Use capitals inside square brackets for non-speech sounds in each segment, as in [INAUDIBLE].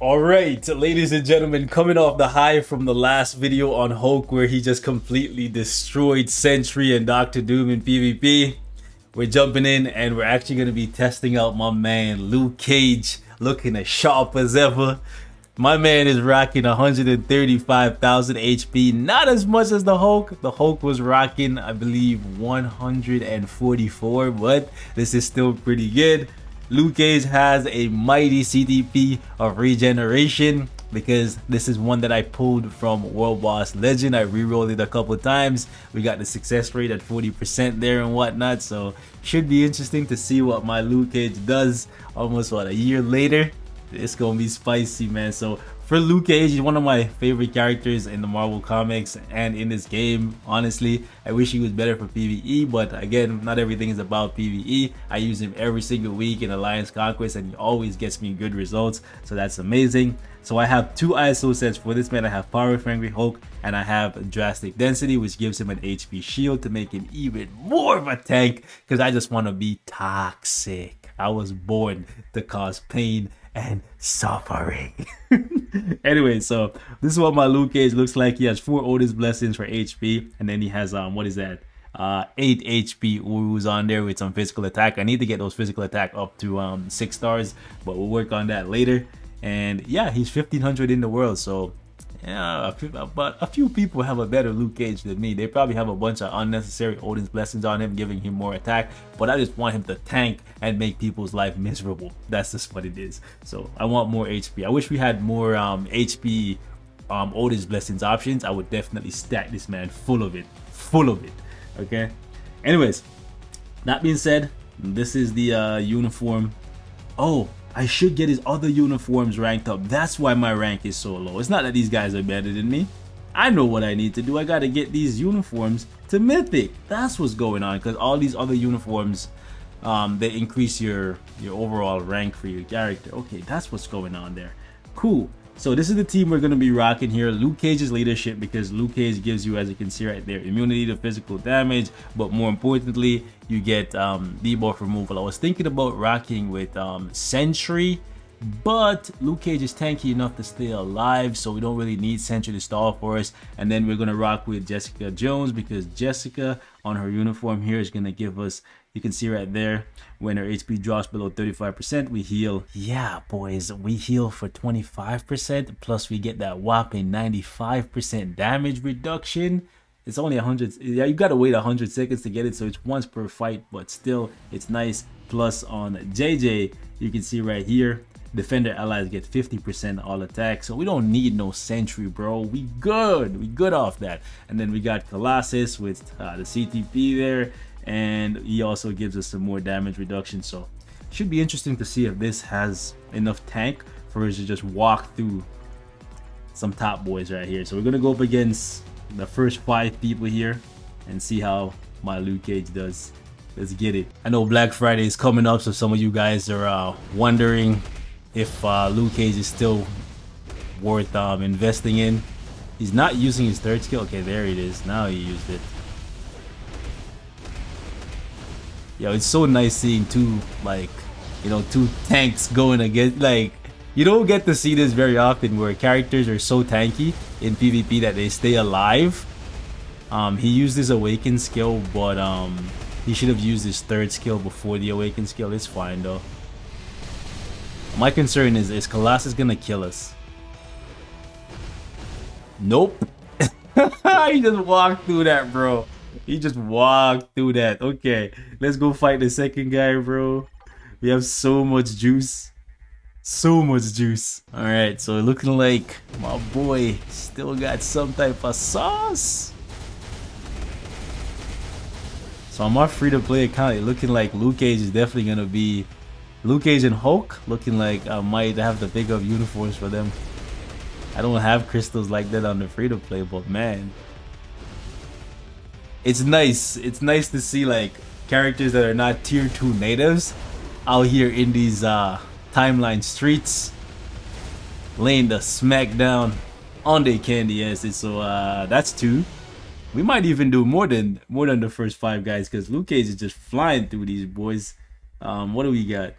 Alright, ladies and gentlemen, coming off the high from the last video on Hulk where he just completely destroyed Sentry and Doctor Doom in PvP, we're jumping in and we're actually going to be testing out my man Luke Cage looking as sharp as ever. My man is rocking 135,000 HP, not as much as the Hulk. The Hulk was rocking, I believe, 144, but this is still pretty good. Luke Cage has a mighty CTP of regeneration because this is one that I pulled from World Boss Legend. I re-rolled it a couple times. We got the success rate at 40% there and whatnot. So should be interesting to see what my Luke Cage does almost what a year later. It's gonna be spicy man. So for Luke Cage, he's one of my favorite characters in the Marvel Comics and in this game. Honestly, I wish he was better for PvE, but again, not everything is about PvE. I use him every single week in Alliance Conquest and he always gets me good results, so that's amazing. So I have two ISO sets for this man. I have Power of Angry Hulk and I have Drastic Density, which gives him an HP shield to make him even more of a tank because I just want to be toxic. I was born to cause pain and suffering. [LAUGHS] anyway, so this is what my Luke Cage looks like. He has four Odin's Blessings for HP, and then he has, um, what is that? Uh, 8 HP Urus on there with some physical attack. I need to get those physical attack up to um, 6 stars, but we'll work on that later. And yeah, he's 1500 in the world, so yeah, but a few people have a better Luke Cage than me. They probably have a bunch of unnecessary Odin's blessings on him, giving him more attack. But I just want him to tank and make people's life miserable. [LAUGHS] That's just what it is. So I want more HP. I wish we had more um, HP um, Odin's blessings options. I would definitely stack this man full of it, full of it. Okay. Anyways, that being said, this is the uh, uniform. Oh, I should get his other uniforms ranked up. That's why my rank is so low. It's not that these guys are better than me. I know what I need to do. I gotta get these uniforms to Mythic. That's what's going on because all these other uniforms, um, they increase your, your overall rank for your character. Okay, that's what's going on there. Cool. So this is the team we're going to be rocking here. Luke Cage's leadership because Luke Cage gives you, as you can see right there, immunity to physical damage. But more importantly, you get um, debuff removal. I was thinking about rocking with um, Sentry, but Luke Cage is tanky enough to stay alive, so we don't really need Sentry to stall for us. And then we're to rock with Jessica Jones because Jessica on her uniform here is to give us you can see right there when her HP drops below 35%, we heal. Yeah, boys, we heal for 25%, plus we get that whopping 95% damage reduction. It's only 100, yeah, you gotta wait 100 seconds to get it, so it's once per fight, but still, it's nice. Plus on JJ, you can see right here, defender allies get 50% all attack so we don't need no sentry bro. We good. We good off that. And then we got colossus with uh, the ctp there and he also gives us some more damage reduction so should be interesting to see if this has enough tank for us to just walk through some top boys right here. So we're gonna go up against the first five people here and see how my Luke Cage does. Let's get it. I know Black Friday is coming up so some of you guys are uh, wondering if uh, Luke Cage is still worth um, investing in he's not using his third skill okay there it is now he used it yo, it's so nice seeing two like you know two [LAUGHS] tanks going against like you don't get to see this very often where characters are so tanky in PvP that they stay alive. Um, he used his awaken skill, but um, he should have used his third skill before the awaken skill. It's fine though. My concern is, is Colossus gonna kill us? Nope. [LAUGHS] he just walked through that, bro. He just walked through that. Okay, let's go fight the second guy, bro. We have so much juice. So much juice. Alright, so looking like my boy still got some type of sauce. So on my free-to-play account, looking like Luke Cage is definitely going to be Luke Cage and Hulk. Looking like I might have to pick up uniforms for them. I don't have crystals like that on the free-to-play, but man, it's nice. It's nice to see like characters that are not tier 2 natives out here in these uh, timeline streets laying the smackdown on the candy asses. So uh, that's two. We might even do more than more than the first five guys because Luke Cage is just flying through these boys. Um, what do we got?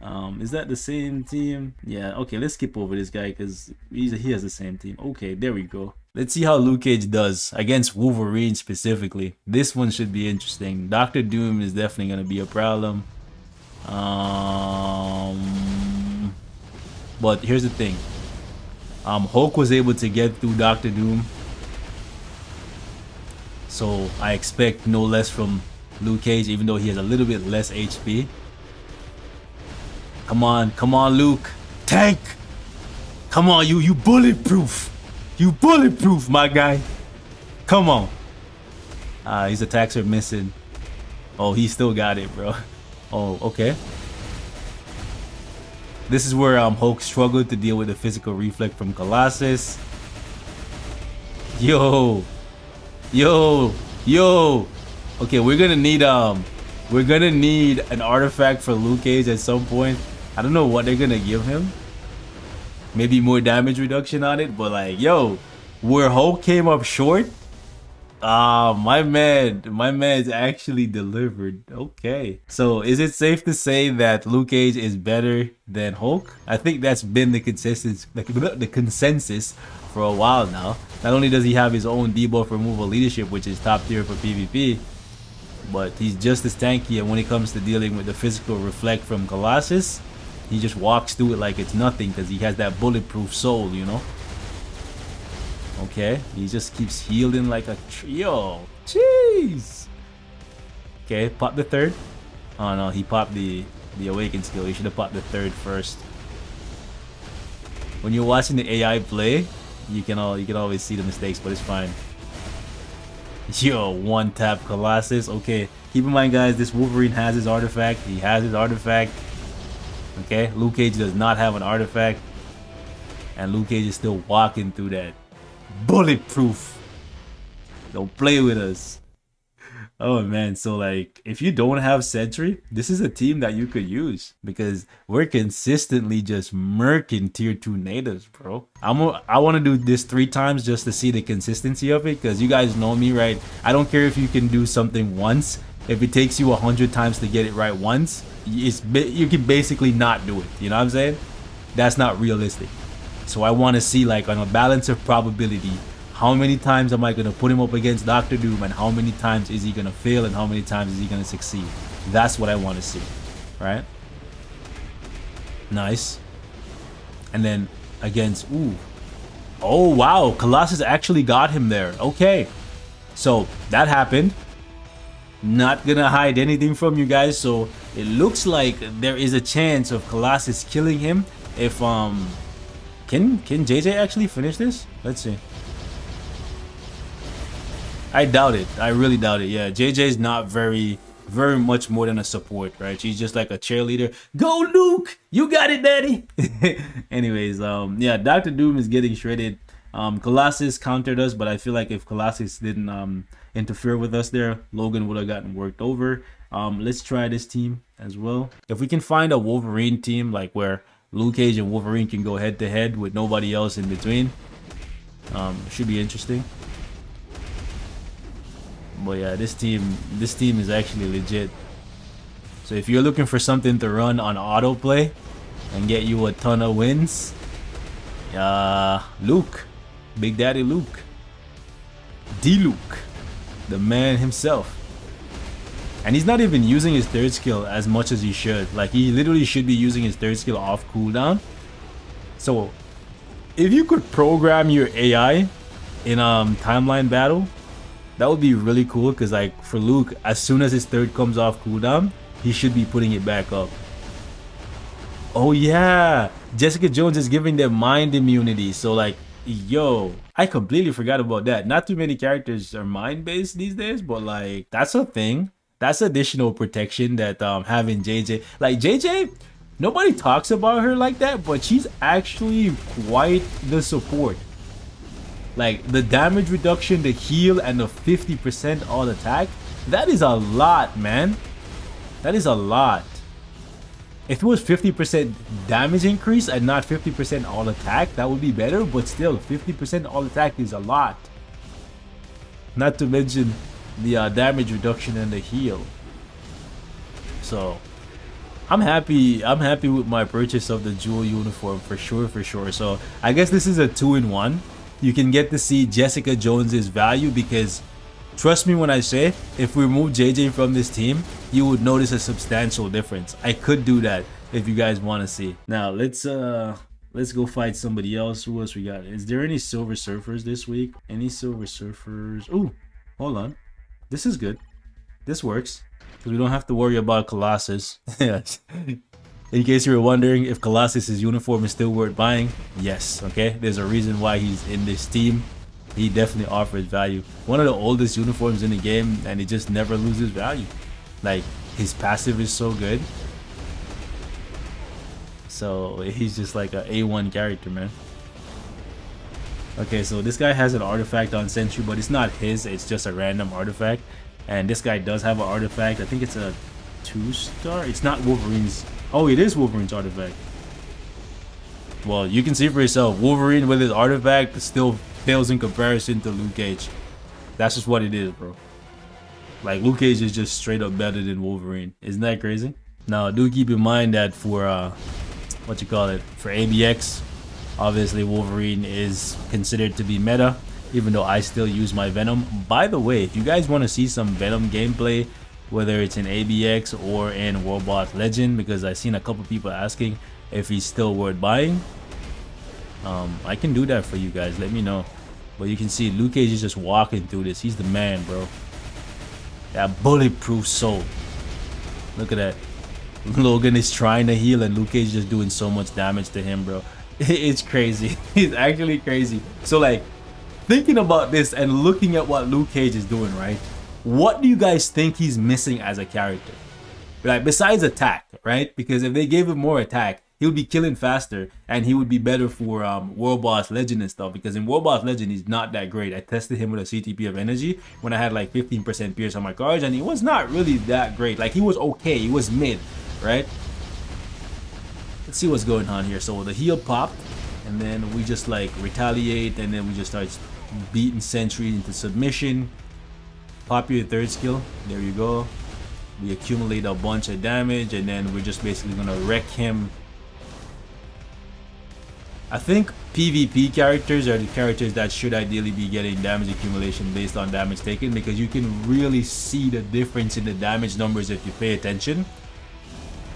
Um, is that the same team? Yeah, okay, let's skip over this guy because he has the same team. Okay, there we go. Let's see how Luke Cage does against Wolverine specifically. This one should be interesting. Doctor Doom is definitely going to be a problem. Um, but here's the thing. Um, Hulk was able to get through Doctor Doom. So I expect no less from Luke Cage, even though he has a little bit less HP. Come on, come on, Luke. Tank! Come on, you, you bulletproof. You bulletproof, my guy. Come on. Ah, uh, his attacks are missing. Oh, he still got it, bro. [LAUGHS] Oh, okay. This is where um, Hulk struggled to deal with the physical reflect from Colossus. Yo. Yo. Yo. Okay, we're gonna need um we're gonna need an artifact for Luke Cage at some point. I don't know what they're gonna give him. Maybe more damage reduction on it, but like, yo, where Hulk came up short, Ah, uh, my man, my man's actually delivered. Okay. So is it safe to say that Luke Cage is better than Hulk? I think that's been the consensus the consensus for a while now. Not only does he have his own debuff removal leadership, which is top tier for PvP, but he's just as tanky and when it comes to dealing with the physical reflect from Colossus, he just walks through it like it's nothing because he has that bulletproof soul, you know? Okay, he just keeps healing like a trio. Jeez. Okay, pop the third. Oh no, he popped the the awaken skill. He should have popped the third first. When you're watching the AI play, you can all you can always see the mistakes, but it's fine. Yo, one tap Colossus. Okay, keep in mind, guys, this Wolverine has his artifact. He has his artifact. Okay, Luke Cage does not have an artifact, and Luke Cage is still walking through that bulletproof. Don't play with us. Oh man, so like if you don't have Sentry, this is a team that you could use because we're consistently just murking tier 2 natives, bro. I'm I want to do this 3 times just to see the consistency of it cuz you guys know me, right? I don't care if you can do something once. If it takes you a 100 times to get it right once, it's you can basically not do it. You know what I'm saying? That's not realistic. So I want to see like on a balance of probability, how many times am I going to put him up against Doctor Doom and how many times is he going to fail and how many times is he going to succeed. That's what I want to see, right? Nice. And then against, ooh. Oh, wow. Colossus actually got him there. Okay. So that happened. Not gonna hide anything from you guys. So it looks like there is a chance of Colossus killing him if um can can JJ actually finish this? Let's see. I doubt it. I really doubt it. Yeah, JJ's not very very much more than a support, right? She's just like a cheerleader. Go Luke! You got it, daddy! [LAUGHS] Anyways, um yeah, Dr. Doom is getting shredded. Um Colossus countered us, but I feel like if Colossus didn't um interfere with us there, Logan would have gotten worked over. Um let's try this team as well. If we can find a Wolverine team like where Luke Cage and Wolverine can go head to head with nobody else in between. Um, should be interesting. But yeah, this team, this team is actually legit. So if you're looking for something to run on autoplay and get you a ton of wins, uh, Luke, Big Daddy Luke, D Luke, the man himself. And he's not even using his third skill as much as he should. Like, he literally should be using his third skill off cooldown. So, if you could program your AI in um timeline battle, that would be really cool. Because, like, for Luke, as soon as his third comes off cooldown, he should be putting it back up. Oh, yeah. Jessica Jones is giving them mind immunity. So, like, yo, I completely forgot about that. Not too many characters are mind-based these days, but, like, that's a thing. That's additional protection that um, having JJ like JJ nobody talks about her like that but she's actually quite the support. Like the damage reduction the heal and the 50% all attack that is a lot man. That is a lot if it was 50% damage increase and not 50% all attack that would be better but still 50% all attack is a lot not to mention the uh, damage reduction and the heal. So, I'm happy. I'm happy with my purchase of the jewel uniform for sure, for sure. So I guess this is a two-in-one. You can get to see Jessica Jones's value because trust me when I say if we remove JJ from this team, you would notice a substantial difference. I could do that if you guys want to see. Now let's uh let's go fight somebody else. Who else we got? Is there any Silver Surfers this week? Any Silver Surfers? Oh, hold on. This is good. This works. Because we don't have to worry about Colossus. [LAUGHS] yes. In case you were wondering if Colossus's uniform is still worth buying, yes, okay? There's a reason why he's in this team. He definitely offers value. One of the oldest uniforms in the game, and it just never loses value. Like, his passive is so good. So, he's just like a A1 character, man. Okay, so this guy has an artifact on Sentry, but it's not his, it's just a random artifact. And this guy does have an artifact. I think it's a two star. It's not Wolverine's. Oh, it is Wolverine's artifact. Well, you can see for yourself. Wolverine with his artifact still fails in comparison to Luke Cage. That's just what it is, bro. Like, Luke Cage is just straight up better than Wolverine. Isn't that crazy? Now, do keep in mind that for, uh, what you call it, for ABX, obviously Wolverine is considered to be meta even though I still use my Venom. By the way, if you guys want to see some Venom gameplay, whether it's in ABX or in World Legend, because I've seen a couple people asking if he's still worth buying, um, I can do that for you guys. Let me know. But you can see Luke Cage is just walking through this. He's the man, bro. That bulletproof soul. Look at that. [LAUGHS] Logan is trying to heal and Luke Cage is just doing so much damage to him, bro. [LAUGHS] It's crazy. [LAUGHS] It's actually crazy. So like, thinking about this and looking at what Luke Cage is doing, right? What do you guys think he's missing as a character? Like besides attack, right? Because if they gave him more attack, he would be killing faster and he would be better for um, World Boss Legend and stuff. Because in World Boss Legend, he's not that great. I tested him with a CTP of energy when I had like 15% pierce on my cards and he was not really that great. Like he was okay, he was mid, right? Let's see what's going on here. So the heal popped and then we just like retaliate and then we just start beating Sentry into submission. Pop your third skill. There you go. We accumulate a bunch of damage and then we're just basically gonna wreck him. I think PvP characters are the characters that should ideally be getting damage accumulation based on damage taken because you can really see the difference in the damage numbers if you pay attention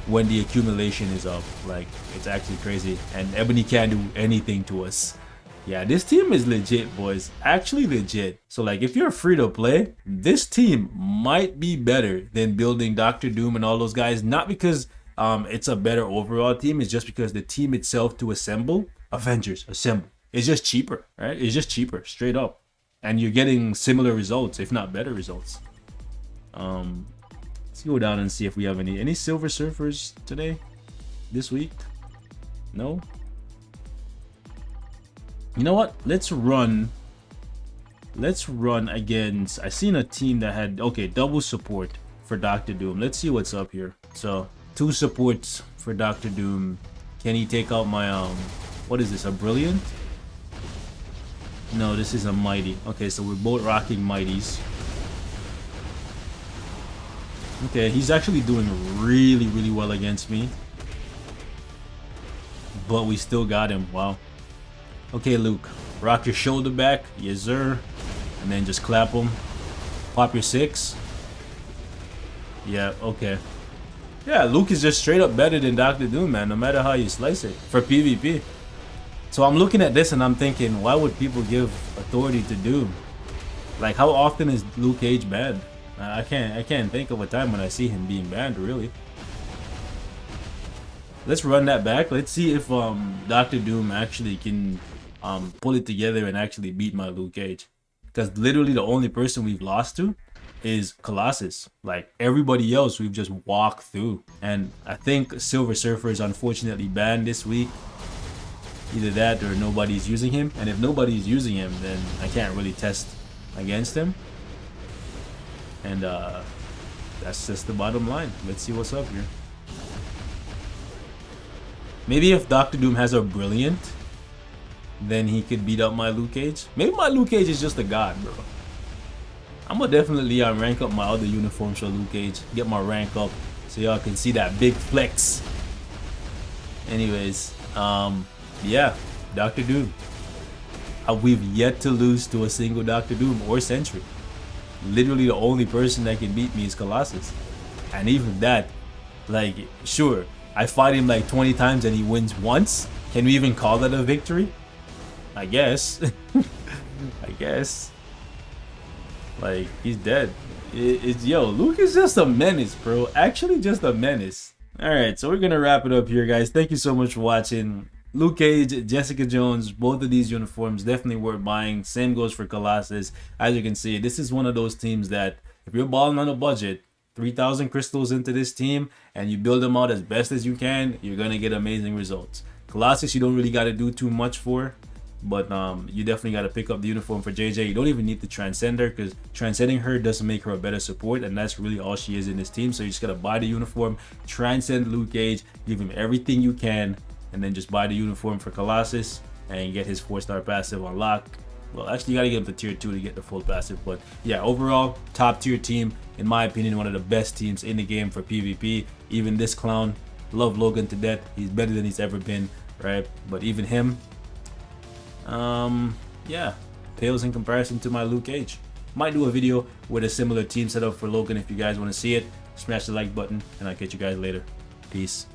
when the accumulation is up. Like, it's actually crazy. And Ebony can't do anything to us. Yeah, this team is legit, boys. Actually legit. So like if you're free to play, this team might be better than building Doctor Doom and all those guys. Not because um it's a better overall team, it's just because the team itself to assemble, Avengers, assemble. It's just cheaper, right? It's just cheaper, straight up. And you're getting similar results, if not better results. Um let's go down and see if we have any any silver surfers today this week. No? You know what? Let's run. Let's run against. I seen a team that had okay double support for Doctor Doom. Let's see what's up here. So two supports for Doctor Doom. Can he take out my um? What is this? A brilliant? No, this is a mighty. Okay, so we're both rocking mighties. Okay, he's actually doing really, really well against me. But we still got him. Wow. Okay, Luke. Rock your shoulder back. Yes, sir. And then just clap them. Pop your six. Yeah, okay. Yeah, Luke is just straight up better than Doctor Doom, man, no matter how you slice it, for PvP. So I'm looking at this and I'm thinking, why would people give authority to Doom? Like, how often is Luke Cage banned? I can't, I can't think of a time when I see him being banned, really. Let's run that back. Let's see if um Doctor Doom actually can um, pull it together and actually beat my Luke Cage. Because literally the only person we've lost to is Colossus. Like everybody else, we've just walked through. And I think Silver Surfer is unfortunately banned this week. Either that or nobody's using him. And if nobody's using him, then I can't really test against him. And uh, that's just the bottom line. Let's see what's up here. Maybe if Doctor Doom has a brilliant then he could beat up my Luke Cage. Maybe my Luke Cage is just a god, bro. I'm gonna definitely um, rank up my other uniforms for Luke Cage. Get my rank up so y'all can see that big flex. Anyways, um, yeah, Doctor Doom. Uh, we've yet to lose to a single Doctor Doom or Sentry. Literally, the only person that can beat me is Colossus, and even that, like, sure, I fight him like 20 times and he wins once. Can we even call that a victory? I guess. [LAUGHS] I guess. Like, he's dead. It, it's, yo, Luke is just a menace, bro. Actually, just a menace. Alright, so we're gonna wrap it up here, guys. Thank you so much for watching. Luke Cage, Jessica Jones, both of these uniforms definitely worth buying. Same goes for Colossus. As you can see, this is one of those teams that if you're balling on a budget, 3,000 crystals into this team and you build them out as best as you can, you're to get amazing results. Colossus, you don't really got to do too much for, but um, you definitely got to pick up the uniform for JJ. You don't even need to transcend her because transcending her doesn't make her a better support, and that's really all she is in this team. So you just got to buy the uniform, transcend Luke Cage, give him everything you can, and then just buy the uniform for Colossus and get his four-star passive unlocked well actually you gotta get up to tier 2 to get the full passive but yeah overall top tier team in my opinion one of the best teams in the game for pvp even this clown love logan to death he's better than he's ever been right but even him um yeah pales in comparison to my luke cage. Might do a video with a similar team setup for logan if you guys want to see it. Smash the like button and i'll catch you guys later. Peace